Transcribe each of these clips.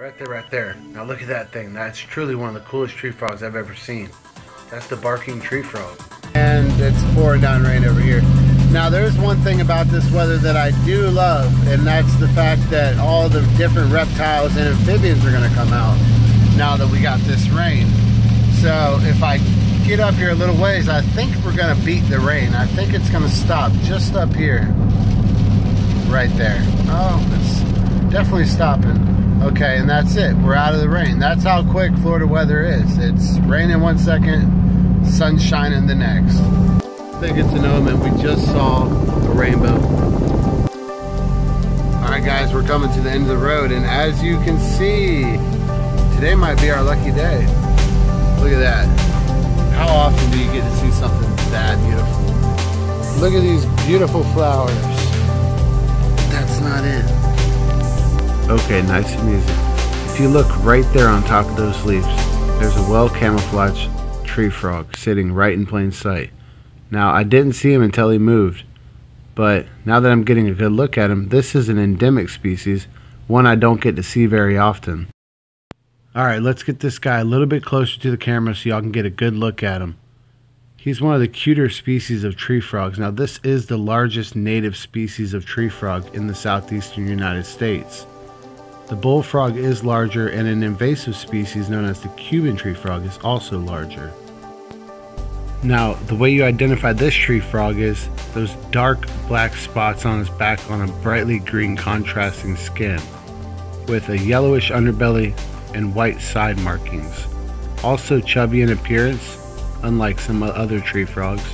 Right there, right there. Now look at that thing. That's truly one of the coolest tree frogs I've ever seen. That's the barking tree frog. And it's pouring down rain over here. Now there's one thing about this weather that I do love, and that's the fact that all the different reptiles and amphibians are gonna come out now that we got this rain. So if I get up here a little ways, I think we're gonna beat the rain. I think it's gonna stop just up here. Right there. Oh, it's definitely stopping. Okay, and that's it. We're out of the rain. That's how quick Florida weather is. It's raining one second, sun shining the next. I think it's an omen. We just saw a rainbow. All right, guys, we're coming to the end of the road, and as you can see, today might be our lucky day. Look at that. How often do you get to see something that beautiful? Look at these beautiful flowers. Okay, nice music. If you look right there on top of those leaves, there's a well camouflaged tree frog sitting right in plain sight. Now, I didn't see him until he moved, but now that I'm getting a good look at him, this is an endemic species, one I don't get to see very often. Alright, let's get this guy a little bit closer to the camera so y'all can get a good look at him. He's one of the cuter species of tree frogs. Now, this is the largest native species of tree frog in the southeastern United States. The bullfrog is larger and an invasive species known as the Cuban tree frog is also larger. Now, the way you identify this tree frog is those dark black spots on his back on a brightly green contrasting skin, with a yellowish underbelly and white side markings. Also chubby in appearance, unlike some other tree frogs.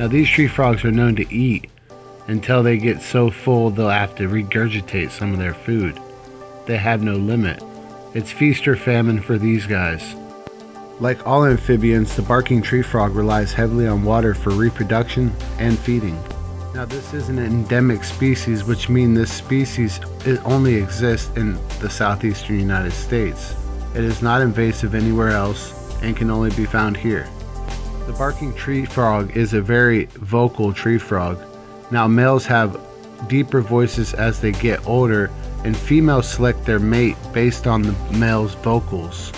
Now these tree frogs are known to eat until they get so full they'll have to regurgitate some of their food they have no limit. It's feast or famine for these guys. Like all amphibians, the barking tree frog relies heavily on water for reproduction and feeding. Now this is an endemic species, which means this species only exists in the southeastern United States. It is not invasive anywhere else and can only be found here. The barking tree frog is a very vocal tree frog. Now males have deeper voices as they get older and females select their mate based on the male's vocals.